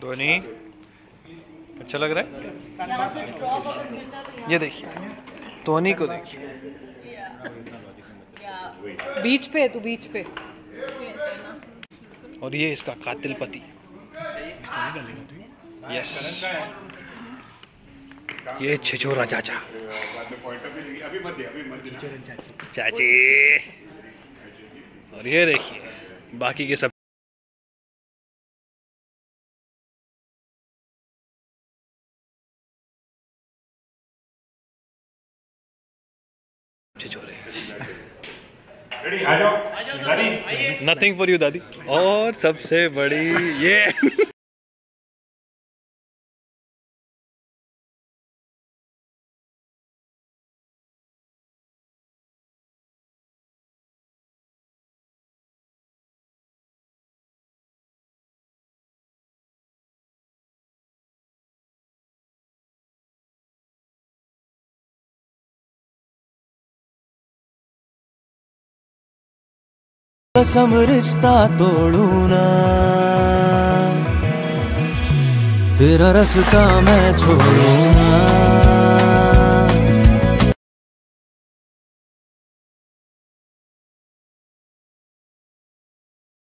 धोनी अच्छा लग रहा है? ये देखिए धोनी को देखिए। बीच पे तू बीच पे। और ये इसका कातिल पति यस ये छिछोरा चाचा। चाची। और ये देखिए बाकी के सब नथिंग फॉर यू दादी। और सबसे बड़ी ये कसम रिश्ता तोड़ू ना तेरा रास्ता मैं छोड़ू